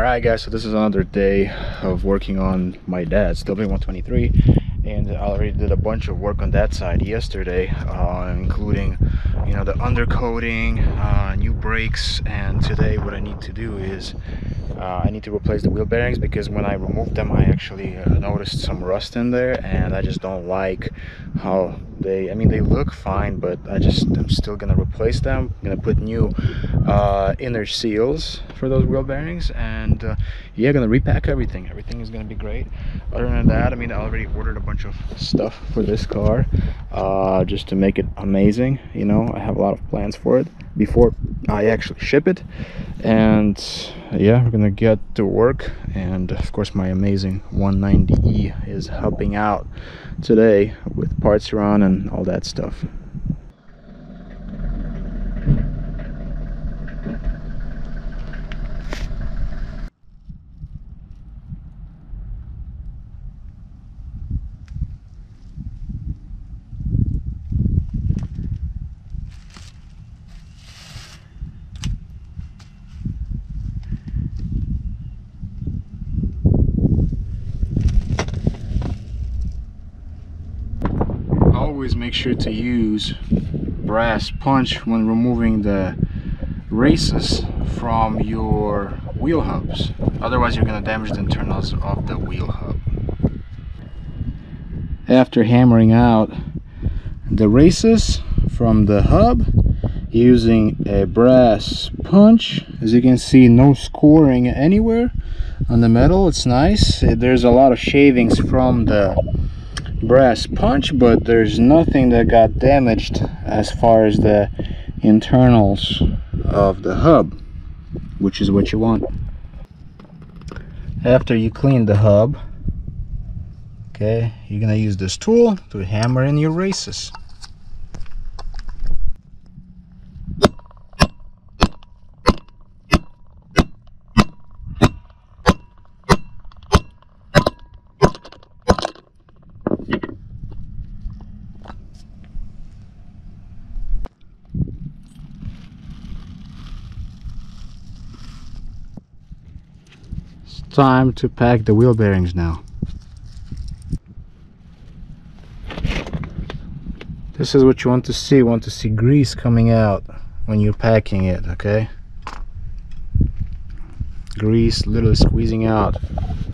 Alright guys, so this is another day of working on my dad's W123 and I already did a bunch of work on that side yesterday uh, including you know the undercoating, uh, new brakes and today what I need to do is uh, I need to replace the wheel bearings because when I removed them I actually uh, noticed some rust in there and I just don't like how they I mean they look fine but I just I'm still gonna replace them. I'm gonna put new uh, inner seals for those wheel bearings and uh, yeah gonna repack everything. Everything is gonna be great. Other than that I mean I already ordered a bunch of stuff for this car uh, just to make it amazing you know? I have a lot of plans for it before I actually ship it. And yeah we're gonna get to work. And of course my amazing 190e is helping out today with parts run and all that stuff make sure to use brass punch when removing the races from your wheel hubs. Otherwise you're going to damage the internals of the wheel hub. After hammering out the races from the hub using a brass punch as you can see no scoring anywhere on the metal. It's nice. There's a lot of shavings from the brass punch but there's nothing that got damaged as far as the internals of the hub which is what you want. After you clean the hub okay you're gonna use this tool to hammer in your races time to pack the wheel bearings now. This is what you want to see. You want to see grease coming out when you're packing it, okay? Grease literally squeezing out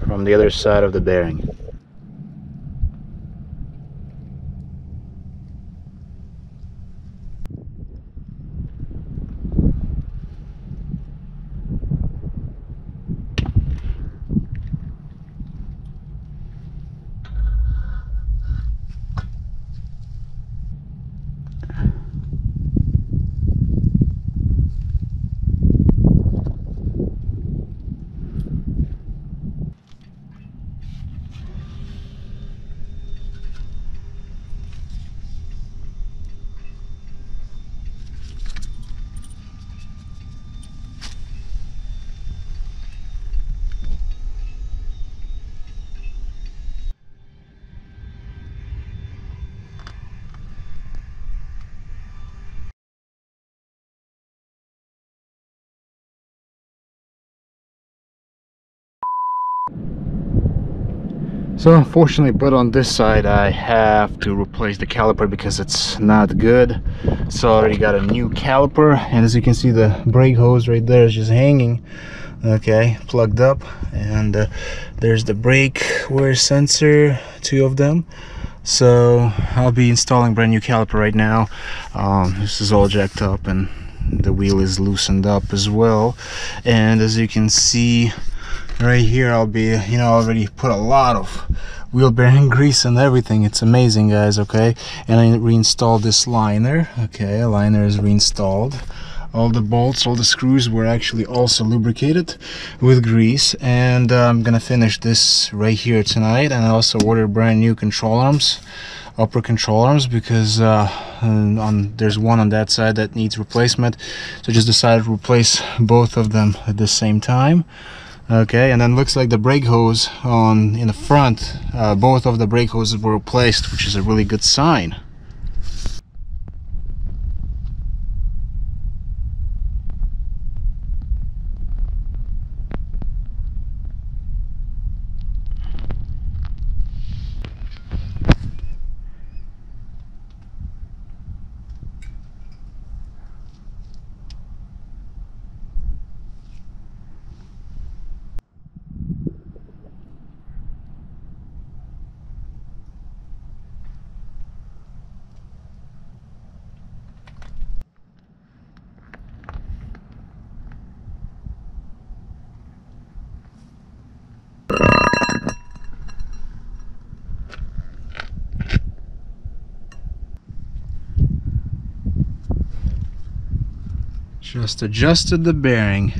from the other side of the bearing. So unfortunately but on this side I have to replace the caliper because it's not good. So I already got a new caliper and as you can see the brake hose right there is just hanging. Okay plugged up and uh, there's the brake wear sensor two of them. So I'll be installing brand new caliper right now. Um, this is all jacked up and the wheel is loosened up as well. And as you can see right here I'll be you know already put a lot of wheel bearing grease and everything. It's amazing guys okay? And I reinstalled this liner okay? Liner is reinstalled. All the bolts all the screws were actually also lubricated with grease. And uh, I'm gonna finish this right here tonight. And I also ordered brand new control arms upper control arms because uh, on there's one on that side that needs replacement. So just decided to replace both of them at the same time okay and then looks like the brake hose on in the front uh, both of the brake hoses were replaced which is a really good sign Just adjusted the bearing.